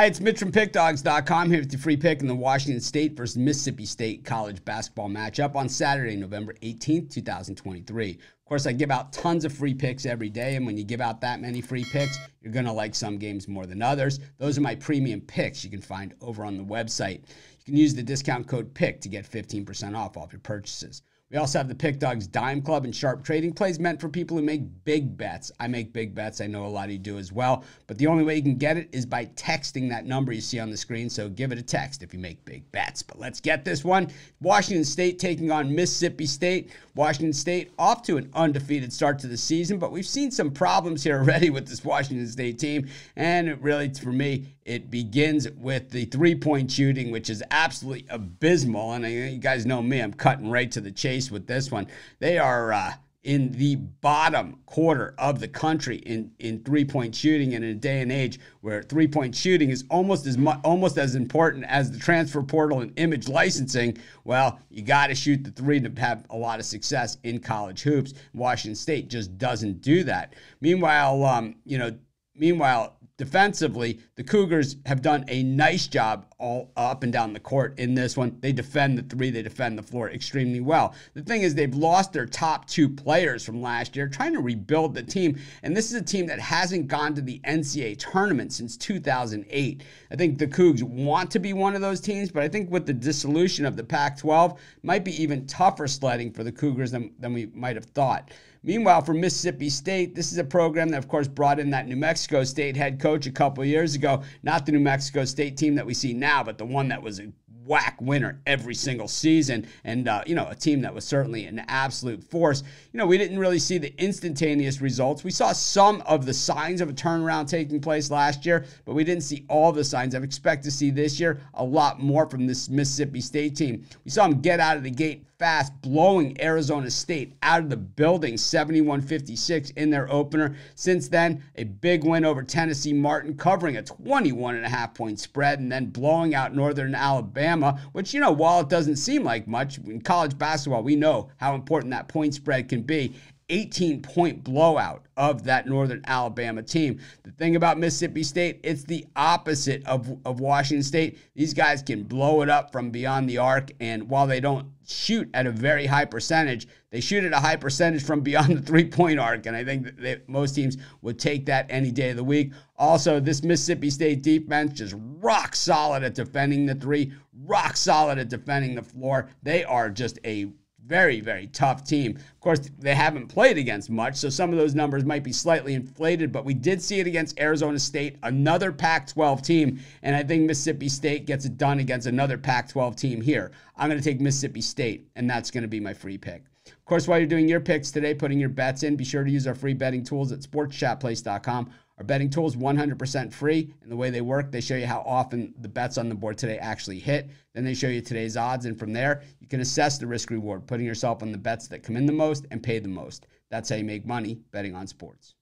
Hi, it's Mitch from PickDawgz.com here with the free pick in the Washington State versus Mississippi State college basketball matchup on Saturday, November 18th, 2023. Of course, I give out tons of free picks every day, and when you give out that many free picks, you're going to like some games more than others. Those are my premium picks you can find over on the website. You can use the discount code PICK to get 15% off all of your purchases. We also have the Pick Dawgz Dime Club and Sharp Trading Plays meant for people who make big bets. I make big bets. I know a lot of you do as well. But the only way you can get it is by texting that number you see on the screen. So give it a text if you make big bets. But let's get this one. Washington State taking on Mississippi State. Washington State off to an undefeated start to the season, but we've seen some problems here already with this Washington State team. And it really, for me, it begins with the three point shooting, which is absolutely abysmal. And you guys know me, I'm cutting right to the chase with this one. They are. Uh, in the bottom quarter of the country in, in three point shooting and in a day and age where three point shooting is almost as much almost as important as the transfer portal and image licensing well you got to shoot the three to have a lot of success in college hoops washington state just doesn't do that meanwhile um, you know meanwhile defensively, the Cougars have done a nice job all up and down the court in this one. They defend the three, they defend the floor extremely well. The thing is, they've lost their top two players from last year, trying to rebuild the team. And this is a team that hasn't gone to the NCAA tournament since 2008. I think the Cougs want to be one of those teams, but I think with the dissolution of the Pac 12, might be even tougher sledding for the Cougars than, than we might have thought. Meanwhile, for Mississippi State, this is a program that, of course, brought in that New Mexico State head coach a couple years ago. Not the New Mexico State team that we see now, but the one that was a WAC winner every single season. And uh, you know a team that was certainly an absolute force. You know we didn't really see the instantaneous results. We saw some of the signs of a turnaround taking place last year but we didn't see all the signs. I expect to see this year a lot more from this mississippi state team. We saw them get out of the gate fast, blowing Arizona State out of the building 71 56 in their opener. Since then, a big win over Tennessee Martin, covering a 21 and a half point spread, and then blowing out Northern Alabama, which, you know, while it doesn't seem like much, in college basketball, we know how important that point spread can be. 18 point blowout of that Northern Alabama team. The thing about Mississippi State, it's the opposite of, of Washington State. These guys can blow it up from beyond the arc, and while they don't shoot at a very high percentage, they shoot at a high percentage from beyond the three point arc, and I think that most teams would take that any day of the week. Also, this Mississippi State defense just rock solid at defending the three, rock solid at defending the floor. They are just a very, very tough team. Of course, they haven't played against much, so some of those numbers might be slightly inflated, but we did see it against Arizona State, another Pac 12 team, and I think Mississippi State gets it done against another Pac 12 team here. I'm going to take Mississippi State, and that's going to be my free pick. Of course, while you're doing your picks today, putting your bets in, be sure to use our free betting tools at sportschatplace.com. Our betting tools 100% free, and the way they work, they show you how often the bets on the board today actually hit. Then they show you today's odds, and from there, you can assess the risk reward, putting yourself on the bets that come in the most and pay the most. That's how you make money betting on sports.